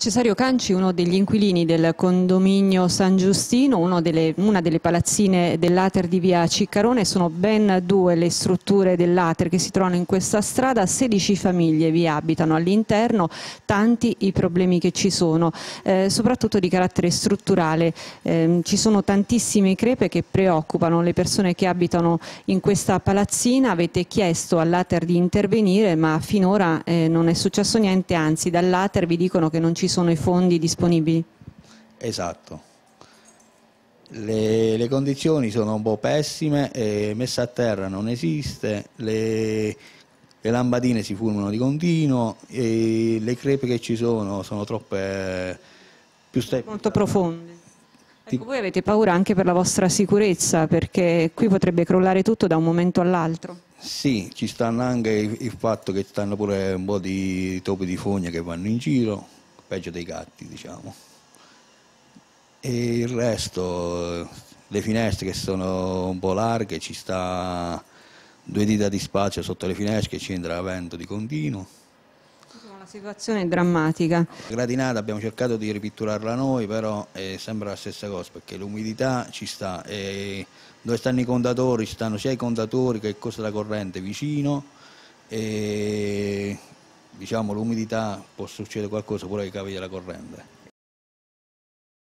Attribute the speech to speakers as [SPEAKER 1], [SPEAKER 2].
[SPEAKER 1] Cesario Canci, uno degli inquilini del condominio San Giustino, delle, una delle palazzine dell'Ater di via Ciccarone, sono ben due le strutture dell'Ater che si trovano in questa strada, 16 famiglie vi abitano all'interno, tanti i problemi che ci sono, eh, soprattutto di carattere strutturale, eh, ci sono tantissime crepe che preoccupano le persone che abitano in questa palazzina, avete chiesto all'Ater di intervenire ma finora eh, non è successo niente, anzi dall'Ater vi dicono che non ci sono i fondi disponibili?
[SPEAKER 2] Esatto. Le, le condizioni sono un po' pessime, eh, messa a terra non esiste, le, le lampadine si fulminano di continuo, e le crepe che ci sono sono troppe più
[SPEAKER 1] Molto profonde. Ecco, voi avete paura anche per la vostra sicurezza, perché qui potrebbe crollare tutto da un momento all'altro.
[SPEAKER 2] Sì, ci stanno anche il, il fatto che stanno pure un po' di topi di fogna che vanno in giro, peggio dei gatti diciamo. E il resto, le finestre che sono un po' larghe, ci sta due dita di spazio sotto le finestre ci entra vento di continuo.
[SPEAKER 1] La situazione è drammatica.
[SPEAKER 2] La gratinata abbiamo cercato di ripitturarla noi, però è sempre la stessa cosa perché l'umidità ci sta. Dove stanno i contatori, ci stanno sia i contatori che il costo della corrente vicino e diciamo, l'umidità può succedere qualcosa pure ai cavi della corrente.